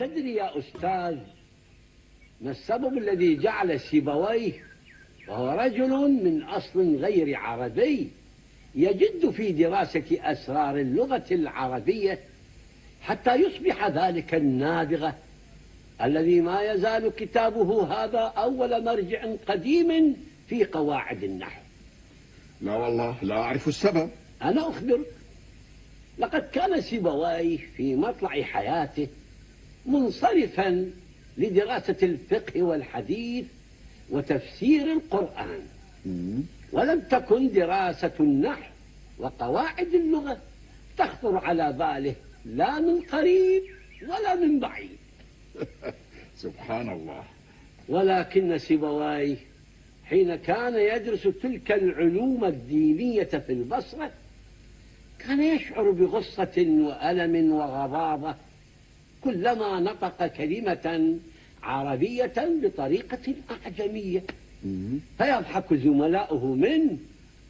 أتدري يا أستاذ ما السبب الذي جعل سيبويه؟ وهو رجل من أصل غير عربي يجد في دراسة أسرار اللغة العربية حتى يصبح ذلك النابغة الذي ما يزال كتابه هذا أول مرجع قديم في قواعد النحو. لا والله لا أعرف السبب. أنا أخبرك لقد كان سيبويه في مطلع حياته منصرفا لدراسة الفقه والحديث وتفسير القرآن. ولم تكن دراسة النحو وقواعد اللغة تخطر على باله لا من قريب ولا من بعيد. سبحان الله. ولكن سيبويه حين كان يدرس تلك العلوم الدينية في البصرة كان يشعر بغصة وألم وغضاضة كلما نطق كلمة عربية بطريقة أعجمية. فيضحك زملاؤه منه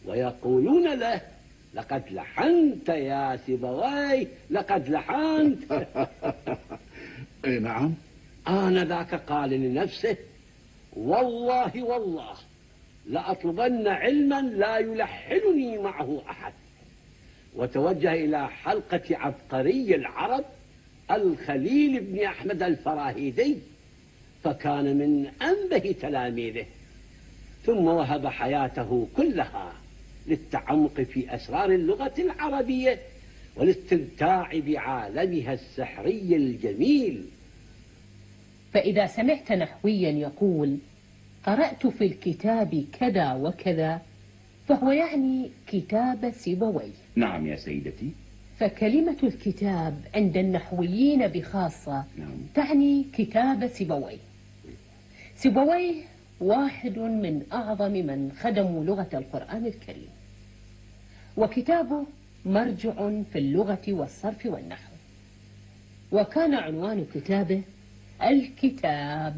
ويقولون له لقد لحنت يا سيبويه لقد لحنت. أي نعم. آنذاك قال لنفسه والله والله لأطلبن علما لا يلحنني معه أحد. وتوجه إلى حلقة عبقري العرب الخليل بن أحمد الفراهيدي فكان من أنبه تلاميذه ثم وهب حياته كلها للتعمق في أسرار اللغة العربية والاستمتاع بعالمها السحري الجميل. فإذا سمعت نحويا يقول قرأت في الكتاب كذا وكذا فهو يعني كتاب سيبويه. نعم يا سيدتي. فكلمة الكتاب عند النحويين بخاصة نعم. تعني كتاب سيبويه. سيبويه واحد من أعظم من خدموا لغة القرآن الكريم. وكتابه مرجع في اللغة والصرف والنحو. وكان عنوان كتابه الكتاب.